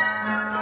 Música